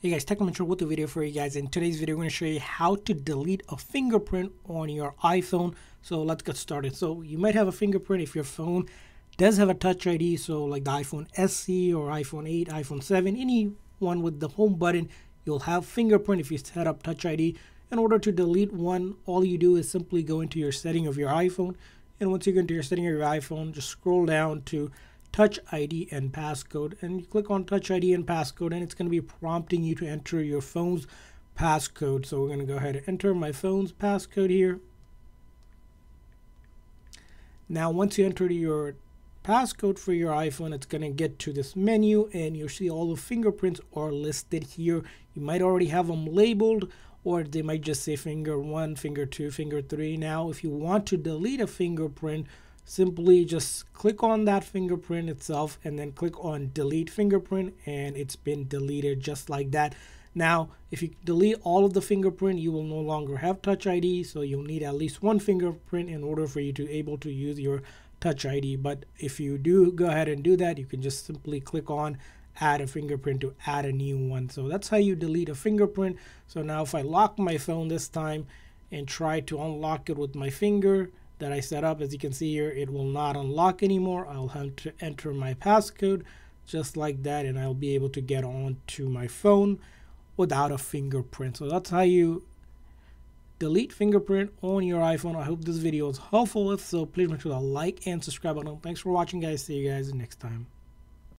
Hey guys, Technomentary with a video for you guys. In today's video, I'm going to show you how to delete a fingerprint on your iPhone. So let's get started. So you might have a fingerprint if your phone does have a Touch ID. So like the iPhone SE or iPhone 8, iPhone 7, any one with the home button, you'll have fingerprint if you set up Touch ID. In order to delete one, all you do is simply go into your setting of your iPhone. And once you go into your setting of your iPhone, just scroll down to Touch ID and passcode and you click on Touch ID and passcode and it's going to be prompting you to enter your phone's passcode. So we're going to go ahead and enter my phone's passcode here. Now once you enter your passcode for your iPhone, it's going to get to this menu and you'll see all the fingerprints are listed here. You might already have them labeled or they might just say finger 1, finger 2, finger 3. Now if you want to delete a fingerprint, simply just click on that fingerprint itself and then click on delete fingerprint and it's been deleted just like that. Now if you delete all of the fingerprint you will no longer have touch id so you'll need at least one fingerprint in order for you to able to use your touch id but if you do go ahead and do that you can just simply click on add a fingerprint to add a new one. So that's how you delete a fingerprint. So now if i lock my phone this time and try to unlock it with my finger that I set up. As you can see here, it will not unlock anymore. I'll have to enter my passcode just like that and I'll be able to get on to my phone without a fingerprint. So that's how you delete fingerprint on your iPhone. I hope this video was helpful. If so, please make sure to like and subscribe button. Thanks for watching guys. See you guys next time.